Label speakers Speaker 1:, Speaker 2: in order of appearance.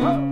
Speaker 1: Whoa.